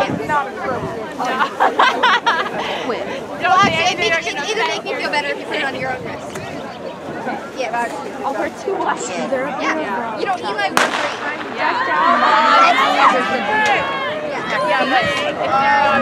It's not a Quit. it, makes, it, it'll make me feel better if you put it on your own wrist. Yes. I'll wear two watches. Yeah. yeah. You know Eli need my one three. Yeah. Yeah, but if you're on